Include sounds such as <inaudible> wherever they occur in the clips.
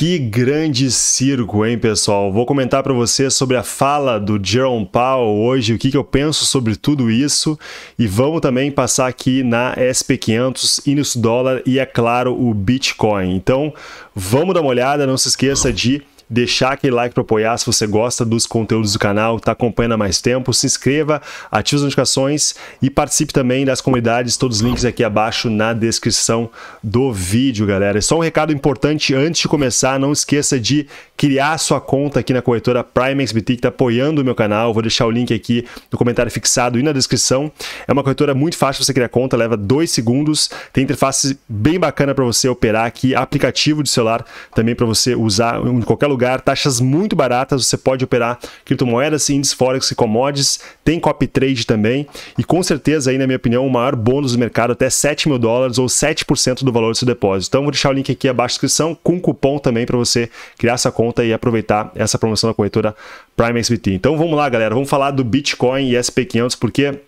Que grande circo, hein, pessoal? Vou comentar para você sobre a fala do Jerome Powell hoje, o que, que eu penso sobre tudo isso e vamos também passar aqui na SP500, índice dólar e, é claro, o Bitcoin. Então, vamos dar uma olhada, não se esqueça de deixar aquele like para apoiar se você gosta dos conteúdos do canal, está acompanhando há mais tempo, se inscreva, ative as notificações e participe também das comunidades, todos os links aqui abaixo na descrição do vídeo, galera. E só um recado importante antes de começar, não esqueça de criar sua conta aqui na corretora PrimeXBT que está apoiando o meu canal, vou deixar o link aqui no comentário fixado e na descrição. É uma corretora muito fácil você criar conta, leva dois segundos, tem interface bem bacana para você operar aqui, aplicativo de celular também para você usar em qualquer lugar lugar, taxas muito baratas, você pode operar criptomoedas, índices, forex e commodities, tem copy trade também, e com certeza aí, na minha opinião, o maior bônus do mercado, até 7 mil dólares ou 7% do valor do seu depósito. Então vou deixar o link aqui abaixo na descrição, com cupom também para você criar essa conta e aproveitar essa promoção da corretora Prime XBT. Então vamos lá, galera, vamos falar do Bitcoin e SP500, porque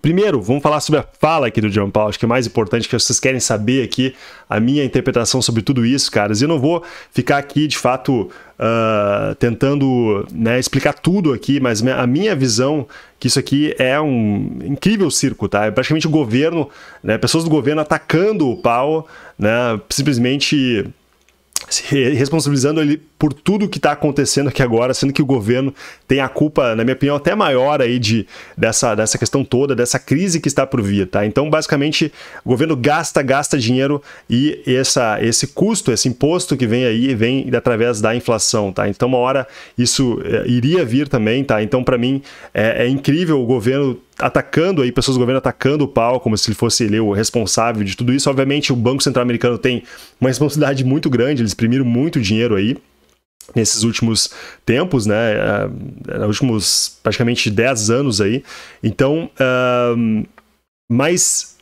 Primeiro, vamos falar sobre a fala aqui do John Paul, acho que é mais importante que vocês querem saber aqui a minha interpretação sobre tudo isso, caras. Eu não vou ficar aqui, de fato, uh, tentando né, explicar tudo aqui, mas a minha visão que isso aqui é um incrível circo, tá? É praticamente o governo, né, pessoas do governo atacando o Paulo, né, simplesmente responsabilizando ele por tudo que está acontecendo aqui agora, sendo que o governo tem a culpa, na minha opinião, até maior aí de, dessa, dessa questão toda, dessa crise que está por vir, tá? Então, basicamente, o governo gasta, gasta dinheiro e essa, esse custo, esse imposto que vem aí, vem através da inflação, tá? Então, uma hora isso é, iria vir também, tá? Então, para mim, é, é incrível o governo atacando aí, pessoas do governo atacando o pau, como se ele fosse ele o responsável de tudo isso. Obviamente, o Banco Central Americano tem uma responsabilidade muito grande, eles exprimiram muito dinheiro aí nesses últimos tempos, né, uh, últimos praticamente 10 anos aí. Então, uh, mas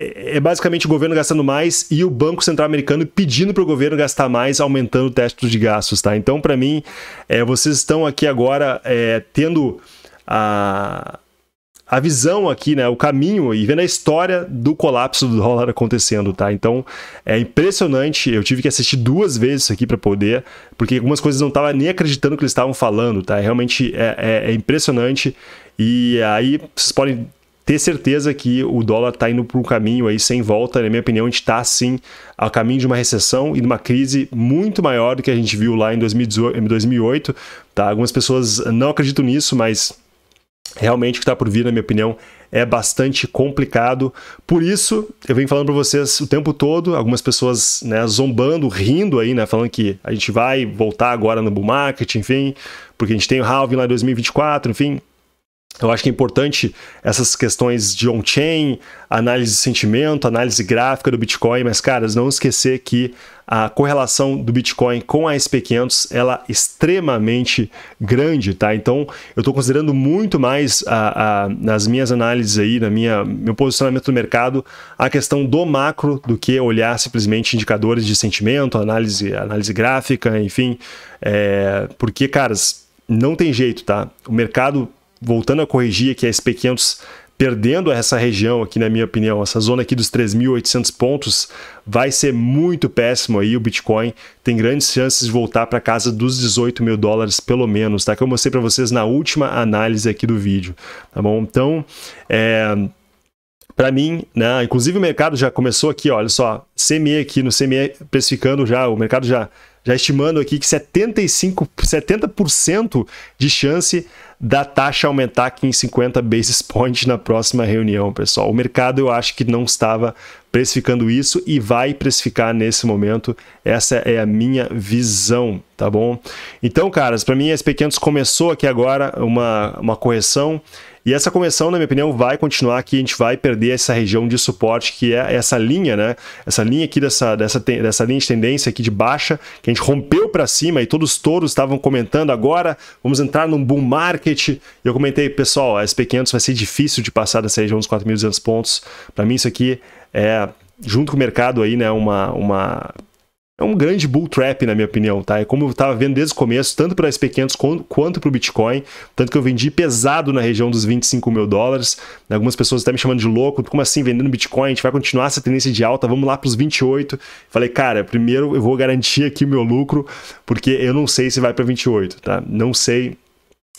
é, é basicamente o governo gastando mais e o Banco Central Americano pedindo para o governo gastar mais, aumentando o teto de gastos, tá? Então, para mim, é, vocês estão aqui agora é, tendo a a visão aqui, né, o caminho e vendo a história do colapso do dólar acontecendo, tá? Então é impressionante. Eu tive que assistir duas vezes isso aqui para poder, porque algumas coisas não estava nem acreditando que eles estavam falando, tá? Realmente é, é, é, impressionante. E aí vocês podem ter certeza que o dólar está indo para um caminho aí sem volta. Na minha opinião, a gente está sim ao caminho de uma recessão e de uma crise muito maior do que a gente viu lá em 2008. Tá? Algumas pessoas não acreditam nisso, mas realmente o que está por vir, na minha opinião, é bastante complicado. Por isso, eu venho falando para vocês o tempo todo, algumas pessoas né, zombando, rindo aí, né, falando que a gente vai voltar agora no bull market, enfim, porque a gente tem o halving lá em 2024, enfim. Eu acho que é importante essas questões de on-chain, análise de sentimento, análise gráfica do Bitcoin, mas, caras, não esquecer que a correlação do Bitcoin com a SP500 ela é extremamente grande, tá? Então, eu estou considerando muito mais a, a, nas minhas análises aí, na minha meu posicionamento no mercado, a questão do macro do que olhar simplesmente indicadores de sentimento, análise, análise gráfica, enfim, é, porque, caras, não tem jeito, tá? O mercado voltando a corrigir aqui a SP500 perdendo essa região aqui, na minha opinião, essa zona aqui dos 3.800 pontos, vai ser muito péssimo aí. O Bitcoin tem grandes chances de voltar para casa dos 18 mil dólares, pelo menos, tá? Que eu mostrei para vocês na última análise aqui do vídeo, tá bom? Então, é, para mim, né? Inclusive o mercado já começou aqui, olha só, CME aqui no CME precificando já, o mercado já já estimando aqui que 75, 70% de chance da taxa aumentar aqui em 50 basis points na próxima reunião, pessoal. O mercado eu acho que não estava precificando isso e vai precificar nesse momento. Essa é a minha visão, tá bom? Então, caras, para mim a SP500 começou aqui agora uma, uma correção e essa correção, na minha opinião, vai continuar aqui, a gente vai perder essa região de suporte, que é essa linha, né? Essa linha aqui dessa, dessa, dessa linha de tendência aqui de baixa, que a gente rompeu para cima e todos os touros estavam comentando agora, vamos entrar num bull market. E eu comentei, pessoal, a SP500 vai ser difícil de passar dessa região dos 4.200 pontos. Para mim isso aqui é, junto com o mercado aí, né, uma, uma é um grande bull trap, na minha opinião, tá? É como eu estava vendo desde o começo, tanto para SP500 quanto para o Bitcoin, tanto que eu vendi pesado na região dos 25 mil dólares. Algumas pessoas até me chamando de louco, como assim, vendendo Bitcoin? A gente vai continuar essa tendência de alta, vamos lá para os 28. Falei, cara, primeiro eu vou garantir aqui o meu lucro, porque eu não sei se vai para 28, tá? Não sei.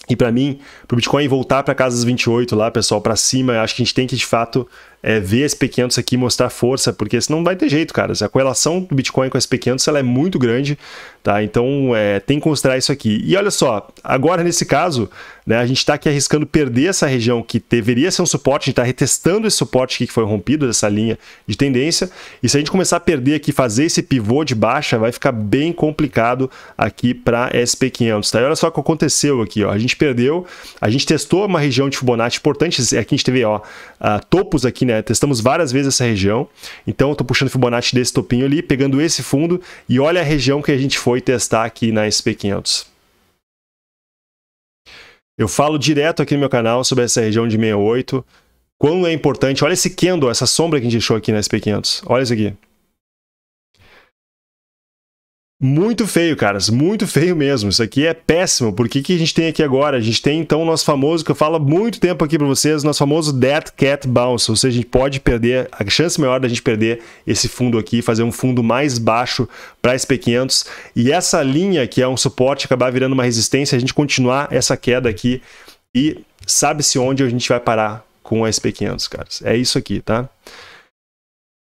E para mim, para o Bitcoin voltar para casa dos 28 lá, pessoal, para cima, acho que a gente tem que de fato é, ver esse P500 aqui mostrar força, porque senão não vai ter jeito, cara. A correlação do Bitcoin com esse P500 ela é muito grande, tá? Então é, tem que considerar isso aqui. E olha só, agora nesse caso, né, a gente está aqui arriscando perder essa região que deveria ser um suporte, a gente está retestando esse suporte aqui que foi rompido, dessa linha de tendência. E se a gente começar a perder aqui, fazer esse pivô de baixa, vai ficar bem complicado aqui para SP500, tá? E olha só o que aconteceu aqui, ó. A gente perdeu, a gente testou uma região de Fibonacci importante, aqui a gente teve, ó, uh, topos aqui, né? Testamos várias vezes essa região. Então eu tô puxando Fibonacci desse topinho ali, pegando esse fundo e olha a região que a gente foi testar aqui na SP500. Eu falo direto aqui no meu canal sobre essa região de 68, quão é importante. Olha esse candle, essa sombra que a gente deixou aqui na SP500. Olha isso aqui. Muito feio, caras, muito feio mesmo. Isso aqui é péssimo. Por que, que a gente tem aqui agora? A gente tem então o nosso famoso, que eu falo há muito tempo aqui para vocês, nosso famoso Dead Cat Bounce. Ou seja, a gente pode perder, a chance maior da gente perder esse fundo aqui, fazer um fundo mais baixo para SP500. E essa linha, que é um suporte, acabar virando uma resistência, a gente continuar essa queda aqui e sabe-se onde a gente vai parar com a SP500, caras. É isso aqui, tá?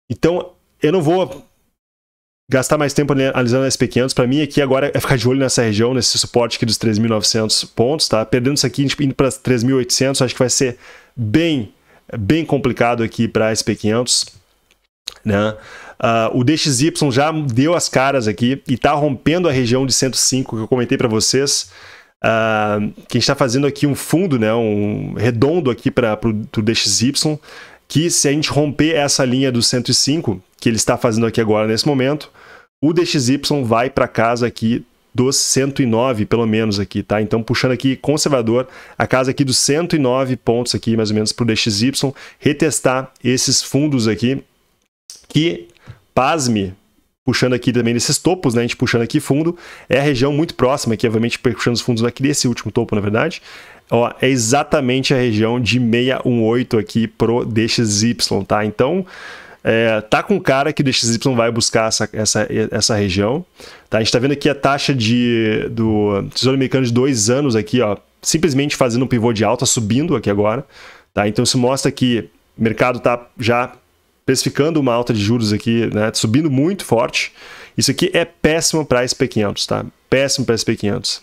Então, eu não vou gastar mais tempo analisando a SP500, para mim aqui agora é ficar de olho nessa região, nesse suporte aqui dos 3.900 pontos, tá? Perdendo isso aqui, indo para 3.800, acho que vai ser bem, bem complicado aqui para a SP500, né? Uh, o DXY já deu as caras aqui e está rompendo a região de 105 que eu comentei para vocês. Uh, que a gente está fazendo aqui um fundo, né, um redondo aqui para o DXY, que se a gente romper essa linha do 105, que ele está fazendo aqui agora nesse momento, o DXY vai para casa aqui dos 109, pelo menos aqui, tá? Então, puxando aqui conservador, a casa aqui dos 109 pontos aqui, mais ou menos, para o DXY, retestar esses fundos aqui, que, pasme, puxando aqui também nesses topos, né? A gente puxando aqui fundo, é a região muito próxima aqui, obviamente, puxando os fundos aqui desse último topo, na verdade, ó, é exatamente a região de 618 aqui pro DXY, tá? Então, é, tá com cara que DXY vai buscar essa, essa, essa região. Tá? A gente está vendo aqui a taxa de, do Tesouro Americano de dois anos aqui, ó, simplesmente fazendo um pivô de alta, subindo aqui agora. Tá? Então isso mostra que o mercado está já precificando uma alta de juros aqui, né, subindo muito forte. Isso aqui é péssimo para SP500, tá? Péssimo para SP500.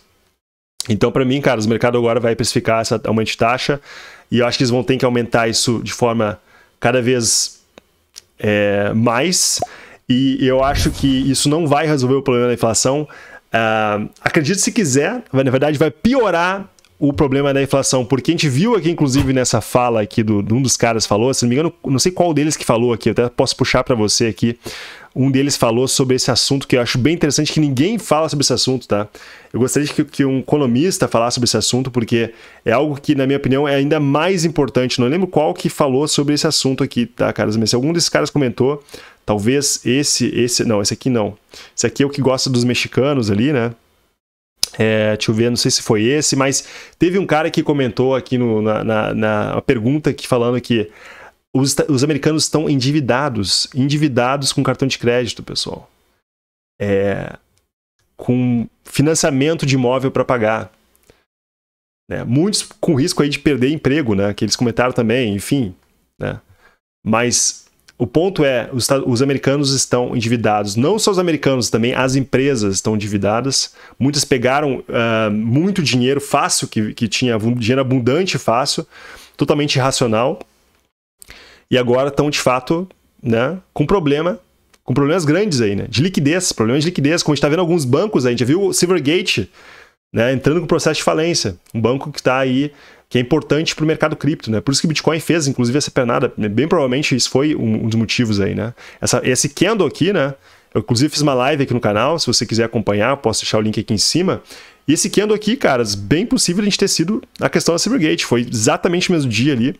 Então, para mim, cara, o mercado agora vai precificar essa aumento de taxa e eu acho que eles vão ter que aumentar isso de forma cada vez é, mais, e eu acho que isso não vai resolver o problema da inflação. Uh, acredito se quiser, na verdade vai piorar o problema da inflação, porque a gente viu aqui, inclusive, nessa fala aqui do, um dos caras falou, se não me engano, não sei qual deles que falou aqui, eu até posso puxar para você aqui. Um deles falou sobre esse assunto que eu acho bem interessante, que ninguém fala sobre esse assunto, tá? Eu gostaria que, que um economista falasse sobre esse assunto, porque é algo que, na minha opinião, é ainda mais importante. Não lembro qual que falou sobre esse assunto aqui, tá, caras? Mas se algum desses caras comentou, talvez esse, esse, não, esse aqui não. Esse aqui é o que gosta dos mexicanos ali, né? É, deixa eu ver, não sei se foi esse, mas teve um cara que comentou aqui no, na, na, na pergunta que falando que os, os, americanos estão endividados, endividados com cartão de crédito, pessoal. É, com financiamento de imóvel para pagar. Né? Muitos com risco aí de perder emprego, né? Que eles comentaram também, enfim. Né? Mas o ponto é, os, os, americanos estão endividados. Não só os americanos, também as empresas estão endividadas. Muitas pegaram uh, muito dinheiro fácil, que, que tinha dinheiro abundante fácil, totalmente irracional. E agora estão, de fato, né, com problema, com problemas grandes aí, né? De liquidez, problemas de liquidez. Como a gente está vendo alguns bancos a gente viu o Silvergate né, entrando com processo de falência. Um banco que está aí que é importante para o mercado cripto, né? Por isso que o Bitcoin fez, inclusive, essa pernada. Bem provavelmente isso foi um, um dos motivos aí, né? Essa, esse candle aqui, né? Eu, inclusive, fiz uma live aqui no canal. Se você quiser acompanhar, posso deixar o link aqui em cima. E esse candle aqui, caras, bem possível a gente ter sido a questão da Silvergate. Foi exatamente o mesmo dia ali.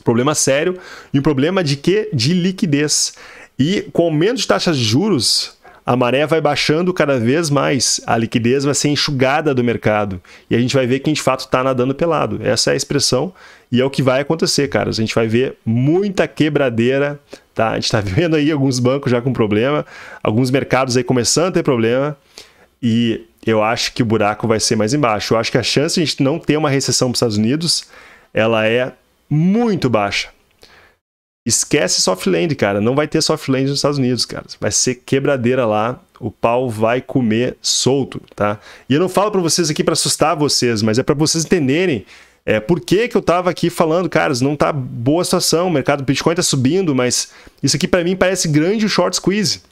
Problema sério. E um problema de quê? De liquidez. E com o aumento de taxas de juros, a maré vai baixando cada vez mais, a liquidez vai ser enxugada do mercado e a gente vai ver que de fato está nadando pelado. Essa é a expressão e é o que vai acontecer, cara. A gente vai ver muita quebradeira, tá? A gente está <laughs> vendo aí alguns bancos já com problema, alguns mercados aí começando a ter problema e eu acho que o buraco vai ser mais embaixo. Eu acho que a chance de a gente não ter uma recessão para os Estados Unidos, ela é muito baixa. Esquece soft land, cara. Não vai ter soft land nos Estados Unidos, cara. Vai ser quebradeira lá. O pau vai comer solto, tá? E eu não falo para vocês aqui para assustar vocês, mas é para vocês entenderem é, por que, que eu tava aqui falando, caras, não tá boa a situação, o mercado do Bitcoin tá subindo, mas isso aqui para mim parece grande short squeeze.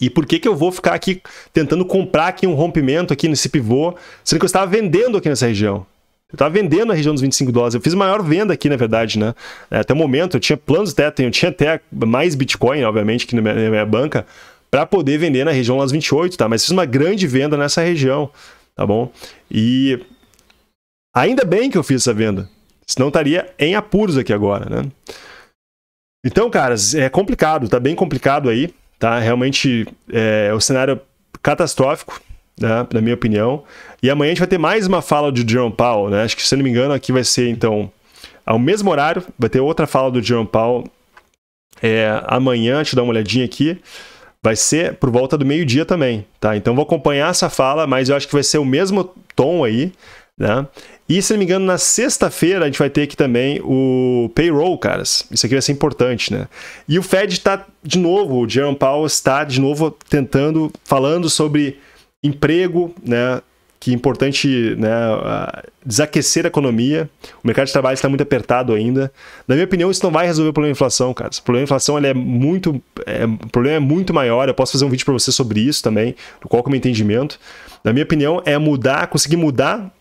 E por que, que eu vou ficar aqui tentando comprar aqui um rompimento aqui nesse pivô, sendo que eu estava vendendo aqui nessa região? Eu estava vendendo na região dos 25 dólares. Eu fiz a maior venda aqui, na verdade, né? É, até o momento, eu tinha planos até, eu tinha até mais Bitcoin, obviamente, aqui na minha, na minha banca, para poder vender na região das 28, tá? Mas fiz uma grande venda nessa região, tá bom? E ainda bem que eu fiz essa venda. Senão estaria em apuros aqui agora, né? Então, caras, é complicado, tá bem complicado aí, tá? Realmente é, um cenário catastrófico, né, na minha opinião. E amanhã a gente vai ter mais uma fala do Jerome Powell, né? Acho que, se não me engano, aqui vai ser, então, ao mesmo horário, vai ter outra fala do Jerome Powell é, amanhã, deixa eu dar uma olhadinha aqui. Vai ser por volta do meio-dia também, tá? Então vou acompanhar essa fala, mas eu acho que vai ser o mesmo tom aí, né? E se não me engano, na sexta-feira a gente vai ter aqui também o payroll, caras. Isso aqui vai ser importante, né? E o Fed está de novo, o Jerome Powell está de novo tentando, falando sobre emprego, né? Que é importante né, desaquecer a economia. O mercado de trabalho está muito apertado ainda. Na minha opinião, isso não vai resolver o problema da inflação, cara. O problema da inflação ele é muito. É, o problema é muito maior. Eu posso fazer um vídeo para você sobre isso também, qual é o meu entendimento. Na minha opinião, é mudar, conseguir mudar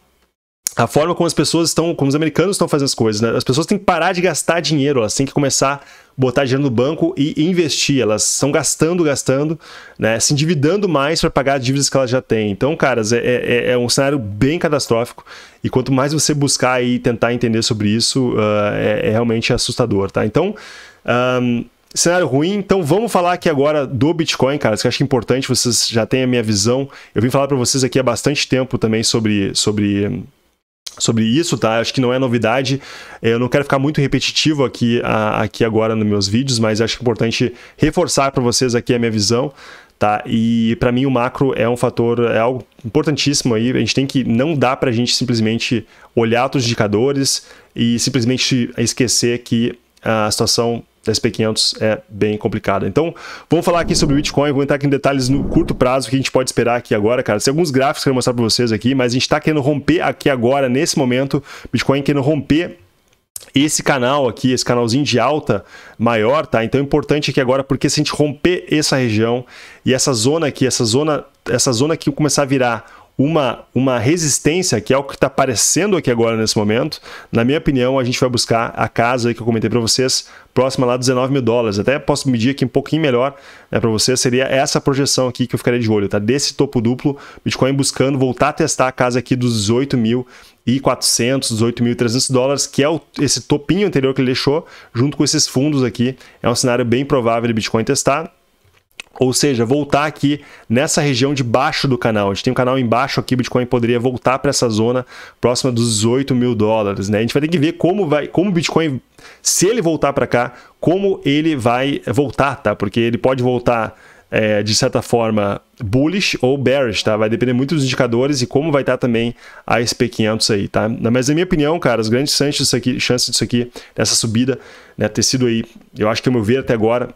a forma como as pessoas estão, como os americanos estão fazendo as coisas. Né? As pessoas têm que parar de gastar dinheiro, elas têm que começar a botar dinheiro no banco e investir. Elas estão gastando, gastando, né? se endividando mais para pagar as dívidas que elas já têm. Então, caras, é, é, é, um cenário bem catastrófico. E quanto mais você buscar e tentar entender sobre isso, uh, é, é, realmente assustador. Tá? Então. Um, cenário ruim, então vamos falar aqui agora do Bitcoin, cara, que eu acho importante, vocês já têm a minha visão. Eu vim falar para vocês aqui há bastante tempo também sobre, sobre sobre isso, tá? Acho que não é novidade. É, eu não quero ficar muito repetitivo aqui, aqui agora nos meus vídeos, mas acho importante reforçar para vocês aqui a minha visão. Tá? E para mim o macro é um fator, é algo importantíssimo aí. A gente tem que não dá para a gente simplesmente olhar os indicadores e simplesmente esquecer que a situação SP500 é bem complicada. Então, vamos falar aqui sobre o Bitcoin, vou entrar aqui em detalhes no curto prazo, o que a gente pode esperar aqui agora, cara. Tem alguns gráficos que eu vou mostrar para vocês aqui, mas a gente está querendo romper aqui agora, nesse momento, Bitcoin querendo romper esse canal aqui, esse canalzinho de alta maior, tá? Então é importante aqui agora, porque se a gente romper essa região e essa zona aqui, essa zona, essa zona aqui começar a virar uma, uma resistência, que é o que está aparecendo aqui agora nesse momento, na minha opinião, a gente vai buscar a casa que eu comentei para vocês, próxima lá dos 19 mil dólares. Até posso medir aqui um pouquinho melhor né, para vocês, seria essa projeção aqui que eu ficaria de olho, tá? Desse topo duplo, Bitcoin buscando voltar a testar a casa aqui dos 18 mil e 400, 18.300 dólares, que é o, esse topinho anterior que ele deixou, junto com esses fundos aqui. É um cenário bem provável de Bitcoin testar. Ou seja, voltar aqui nessa região de baixo do canal. A gente tem um canal embaixo aqui, o Bitcoin poderia voltar para essa zona próxima dos 18 mil dólares. Né? A gente vai ter que ver como vai, como o Bitcoin, se ele voltar para cá, como ele vai voltar, tá? Porque ele pode voltar é, de certa forma bullish ou bearish, tá? Vai depender muito dos indicadores e como vai estar também a SP500 aí, tá? Mas na minha opinião, cara, as grandes chances disso aqui, chances disso aqui dessa subida, né, ter sido aí, eu acho que, ao meu ver até agora,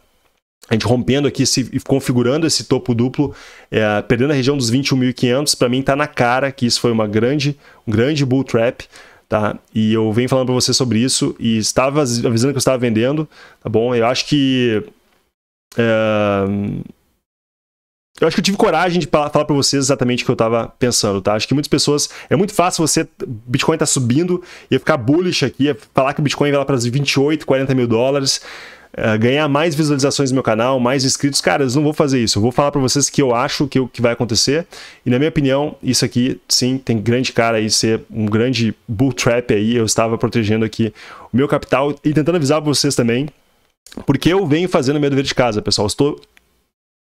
a gente rompendo aqui e configurando esse topo duplo, é, perdendo a região dos 21.500, para mim está na cara que isso foi uma grande, um grande bull trap, tá? E eu venho falando para você sobre isso e estava avisando que eu estava vendendo, tá bom? Eu acho que é, eu acho que eu tive coragem de falar para vocês exatamente o que eu estava pensando, tá? Acho que muitas pessoas. É muito fácil você. Bitcoin tá subindo e ficar bullish aqui, falar que o Bitcoin vai lá para 28, 40 mil dólares. Uh, ganhar mais visualizações no meu canal, mais inscritos. Cara, eu não vou fazer isso. Eu vou falar para vocês que eu acho que, que vai acontecer. E na minha opinião, isso aqui, sim, tem grande cara aí ser um grande bull trap aí. Eu estava protegendo aqui o meu capital e tentando avisar vocês também. Porque eu venho fazendo meu dever de casa, pessoal. Estou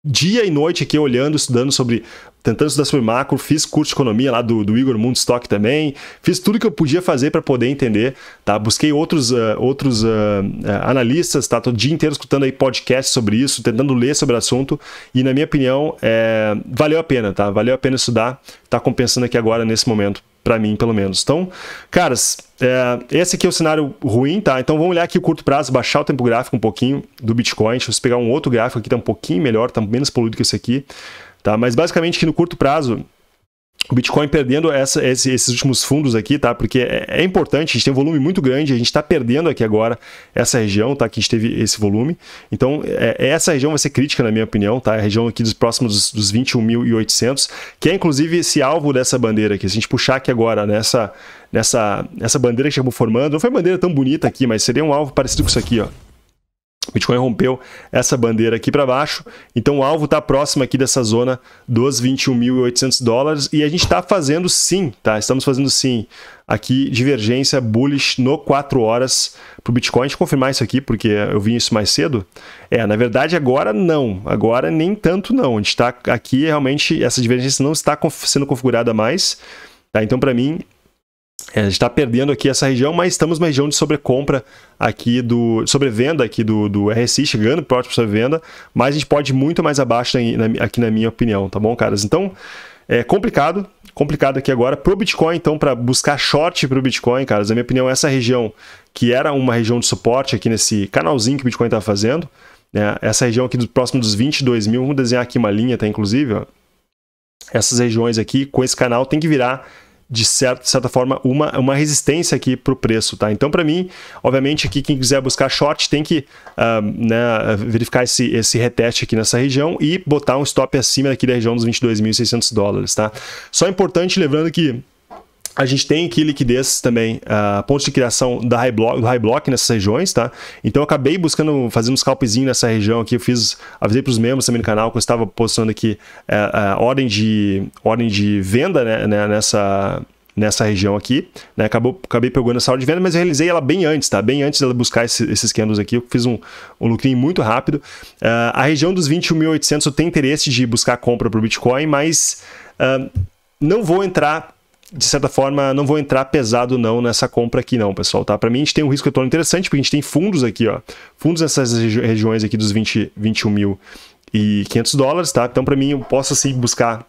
dia e noite aqui olhando, estudando sobre tentando estudar sobre macro, fiz curso de economia lá do, do Igor Mundstock também, fiz tudo que eu podia fazer para poder entender, tá? Busquei outros, uh, outros uh, analistas, tá? Todo dia inteiro escutando aí podcasts sobre isso, tentando ler sobre o assunto e na minha opinião, é, valeu a pena, tá? Valeu a pena estudar, tá compensando aqui agora nesse momento para mim, pelo menos. Então, caras, é, esse aqui é o cenário ruim, tá? Então vamos olhar aqui o curto prazo, baixar o tempo gráfico um pouquinho do Bitcoin. Deixa eu pegar um outro gráfico aqui, tá um pouquinho melhor, tá menos poluído que esse aqui. Tá? Mas basicamente que no curto prazo, o Bitcoin perdendo essa, esses últimos fundos aqui, tá? Porque é, é, importante, a gente tem um volume muito grande, a gente está perdendo aqui agora essa região, tá? Que a gente teve esse volume. Então, é, essa região vai ser crítica, na minha opinião, tá? A região aqui dos próximos dos, dos 21.800, que é inclusive esse alvo dessa bandeira aqui. Se a gente puxar aqui agora nessa, nessa, nessa bandeira que acabou formando, não foi bandeira tão bonita aqui, mas seria um alvo parecido com isso aqui, ó. O Bitcoin rompeu essa bandeira aqui para baixo, então o alvo está próximo aqui dessa zona dos 21.800 dólares e a gente está fazendo sim, tá? Estamos fazendo sim aqui divergência bullish no 4 horas para o Bitcoin. Deixa eu confirmar isso aqui porque eu vi isso mais cedo. É, na verdade agora não, agora nem tanto não. A gente está aqui realmente essa divergência não está sendo configurada mais, tá? Então para mim é, a gente está perdendo aqui essa região, mas estamos numa região de sobrecompra aqui do. sobrevenda aqui do, do RSI, chegando próximo sobrevenda, mas a gente pode ir muito mais abaixo na, aqui na minha opinião, tá bom, caras? Então, é complicado, complicado aqui agora. Pro Bitcoin, então, para buscar short pro Bitcoin, caras, na minha opinião, essa região que era uma região de suporte aqui nesse canalzinho que o Bitcoin está fazendo, né? essa região aqui do próximo dos 22 mil, vamos desenhar aqui uma linha, tá, inclusive, ó. Essas regiões aqui, com esse canal, tem que virar de certa, de certa forma, uma, uma resistência aqui para o preço, tá? Então, para mim, obviamente, aqui quem quiser buscar short tem que uh, né, verificar esse, esse reteste aqui nessa região e botar um stop acima aqui da região dos 22.600 dólares, tá? Só importante, lembrando que a gente tem aqui liquidez também, uh, pontos de criação da high block, do high block nessas regiões, tá? Então eu acabei buscando, fazendo um scalpzinho nessa região aqui, eu fiz, avisei para os membros também do canal que eu estava postando aqui uh, uh, ordem, de, ordem de venda né, né, nessa, nessa região aqui, né? Acabou, acabei pegando essa ordem de venda, mas eu realizei ela bem antes, tá? Bem antes dela buscar esse, esses candles aqui, eu fiz um, um lucrinho muito rápido. Uh, a região dos 21.800 eu tenho interesse de buscar compra para o Bitcoin, mas uh, não vou entrar de certa forma, não vou entrar pesado não nessa compra aqui não, pessoal, tá? Para mim a gente tem um risco retorno interessante, porque a gente tem fundos aqui, ó, fundos nessas regi regiões aqui dos 20, 21 mil e 500 dólares, tá? Então para mim eu posso assim buscar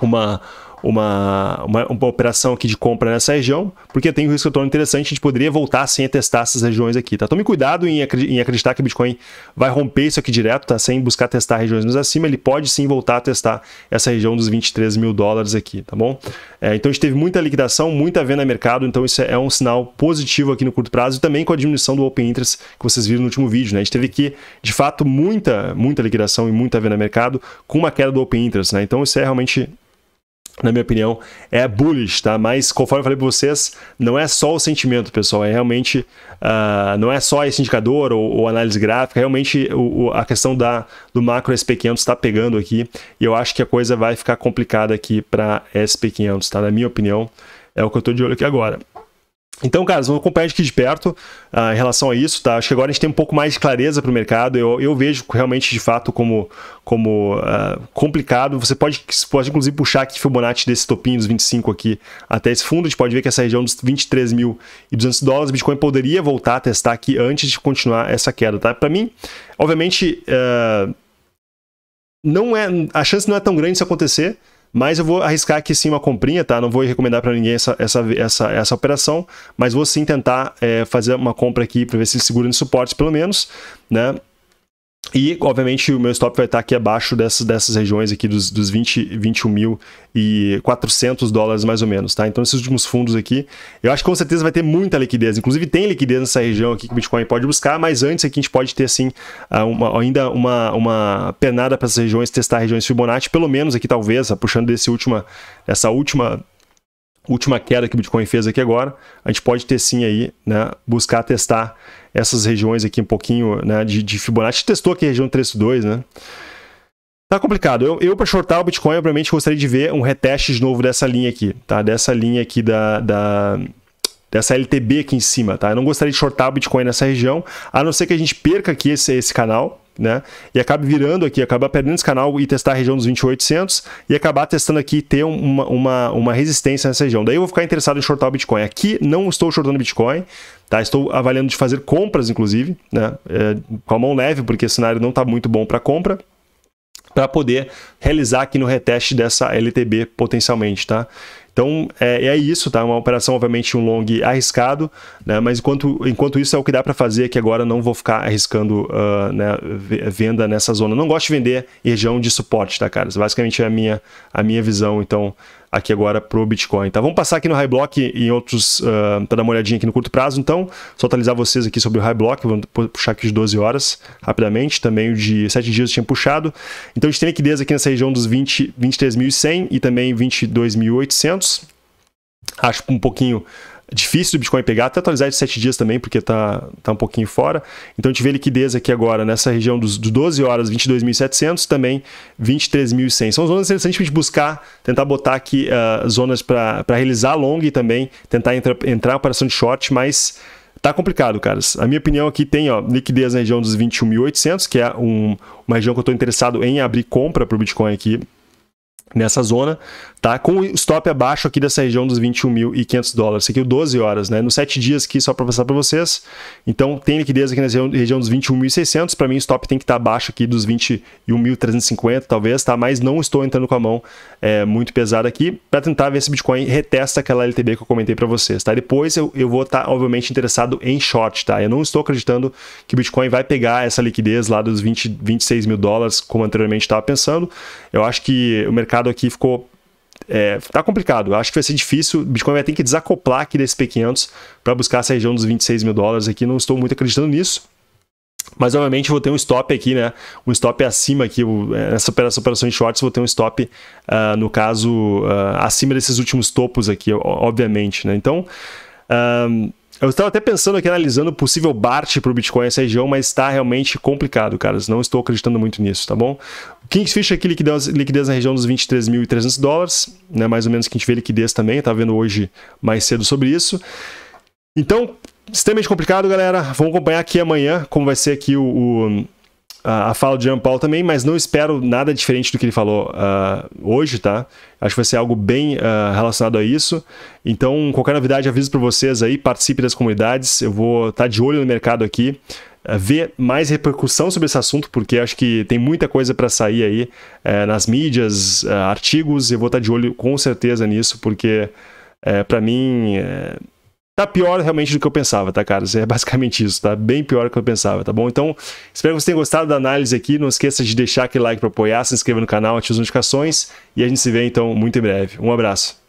uma uma, uma, uma, operação aqui de compra nessa região, porque tem um risco retorno interessante, a gente poderia voltar sem testar essas regiões aqui, tá? Tome cuidado em, em acreditar que o Bitcoin vai romper isso aqui direto, tá? Sem buscar testar regiões mais acima, ele pode sim voltar a testar essa região dos 23 mil dólares aqui, tá bom? É, então a gente teve muita liquidação, muita venda no mercado, então isso é um sinal positivo aqui no curto prazo e também com a diminuição do Open Interest que vocês viram no último vídeo, né? A gente teve aqui, de fato, muita, muita liquidação e muita venda no mercado com uma queda do Open Interest, né? Então isso é realmente na minha opinião, é bullish, tá? Mas, conforme eu falei para vocês, não é só o sentimento, pessoal, é realmente, uh, não é só esse indicador ou, ou análise gráfica, realmente o, o, a questão da, do macro SP500 está pegando aqui e eu acho que a coisa vai ficar complicada aqui para SP500, tá? Na minha opinião, é o que eu estou de olho aqui agora. Então, cara, vamos acompanhar aqui de perto uh, em relação a isso, tá? Acho que agora a gente tem um pouco mais de clareza para o mercado. Eu, eu vejo realmente, de fato, como, como uh, complicado. Você pode, pode, inclusive, puxar aqui Fibonacci desse topinho dos 25 aqui até esse fundo. A gente pode ver que essa região dos 23.200 dólares, Bitcoin poderia voltar a testar aqui antes de continuar essa queda, tá? Para mim, obviamente, uh, não é, a chance não é tão grande isso acontecer, mas eu vou arriscar aqui sim uma comprinha, tá? Não vou recomendar para ninguém essa, essa, essa, essa operação, mas vou sim tentar é, fazer uma compra aqui para ver se segura no suporte pelo menos, né? E, obviamente, o meu stop vai estar aqui abaixo dessas, dessas regiões aqui dos, dos 20, 21 mil e 400 dólares mais ou menos, tá? Então, esses últimos fundos aqui, eu acho que com certeza vai ter muita liquidez. Inclusive, tem liquidez nessa região aqui que o Bitcoin pode buscar, mas antes aqui a gente pode ter, assim, uma, ainda uma, uma penada para essas regiões, testar regiões Fibonacci, pelo menos aqui, talvez, puxando desse última, essa última última queda que o Bitcoin fez aqui agora, a gente pode ter sim aí, né, buscar testar essas regiões aqui um pouquinho, né, de, de Fibonacci. Testou aqui a região 3.2, né? Tá complicado. Eu, eu para shortar o Bitcoin, obviamente, gostaria de ver um reteste de novo dessa linha aqui, tá? Dessa linha aqui da, da dessa LTB aqui em cima, tá? Eu não gostaria de shortar o Bitcoin nessa região, a não ser que a gente perca aqui esse, esse canal, né? E acabe virando aqui, acabar perdendo esse canal e testar a região dos 2800 e acabar testando aqui ter uma, uma, uma resistência nessa região. Daí eu vou ficar interessado em shortar o Bitcoin. Aqui não estou shortando Bitcoin, tá? Estou avaliando de fazer compras, inclusive, né? É, com a mão leve, porque o cenário não está muito bom para compra para poder realizar aqui no reteste dessa LTB potencialmente, tá? Então é, é, isso, tá? Uma operação, obviamente, um long arriscado, né? Mas enquanto, enquanto isso é o que dá para fazer, que agora não vou ficar arriscando uh, né, venda nessa zona. Não gosto de vender em região de suporte, tá, cara? Basicamente é a minha, a minha visão. Então, aqui agora para o Bitcoin. Tá? Vamos passar aqui no High Block em outros, uh, para dar uma olhadinha aqui no curto prazo, então, só atualizar vocês aqui sobre o High Block, vamos puxar aqui de 12 horas rapidamente, também o de 7 dias eu tinha puxado. Então a gente tem liquidez aqui nessa região dos 20, 23.100 e também 22.800. Acho um pouquinho difícil do Bitcoin pegar, até atualizar de 7 dias também, porque tá, tá um pouquinho fora. Então a gente vê liquidez aqui agora nessa região dos, dos 12 horas, 22.700, também 23.100. São zonas interessantes para a gente buscar, tentar botar aqui uh, zonas para realizar long e também tentar entra, entrar em operação de short, mas tá complicado, caras. A minha opinião aqui tem ó, liquidez na região dos 21.800, que é um, uma região que eu estou interessado em abrir compra para o Bitcoin aqui nessa zona, tá? Com o stop abaixo aqui dessa região dos 21.500 dólares. Aqui o 12 horas, né? Nos 7 dias aqui, só para passar para vocês. Então, tem liquidez aqui na região, região dos 21.600. Para mim, o stop tem que estar tá abaixo aqui dos 21.350, talvez, tá? Mas não estou entrando com a mão é, muito pesada aqui para tentar ver se o Bitcoin retesta aquela LTB que eu comentei para vocês, tá? Depois eu, eu vou estar, tá, obviamente, interessado em short, tá? Eu não estou acreditando que o Bitcoin vai pegar essa liquidez lá dos 20, 26 mil dólares, como anteriormente estava pensando. Eu acho que o mercado aqui ficou é, tá complicado. Eu acho que vai ser difícil. Bitcoin vai ter que desacoplar aqui desse P500 para buscar essa região dos 26 mil dólares aqui. Não estou muito acreditando nisso. Mas, obviamente, vou ter um stop aqui, né? Um stop acima aqui. Nessa operação de shorts, vou ter um stop, uh, no caso, uh, acima desses últimos topos aqui, obviamente, né? Então, uh, eu estava até pensando aqui, analisando possível BART para o Bitcoin essa região, mas está realmente complicado, caras. Não estou acreditando muito nisso, tá bom? Kingfish aqui, liquidez, liquidez na região dos 23.300 dólares, né? mais ou menos que a gente vê liquidez também, tá vendo hoje mais cedo sobre isso. Então, extremamente complicado, galera. Vamos acompanhar aqui amanhã como vai ser aqui o, o a, fala do Jean Paul também, mas não espero nada diferente do que ele falou uh, hoje, tá? Acho que vai ser algo bem uh, relacionado a isso. Então, qualquer novidade, aviso para vocês aí, participe das comunidades. Eu vou estar tá de olho no mercado aqui, uh, ver mais repercussão sobre esse assunto, porque acho que tem muita coisa para sair aí uh, nas mídias, artigos. Eu vou estar tá de olho com certeza nisso, porque para mim Tá pior realmente do que eu pensava, tá, cara? É basicamente isso, tá? Bem pior do que eu pensava, tá bom? Então, espero que vocês tenham gostado da análise aqui. Não esqueça de deixar aquele like para apoiar, se inscrever no canal, ativar as notificações e a gente se vê então muito em breve. Um abraço.